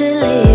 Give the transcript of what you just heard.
easily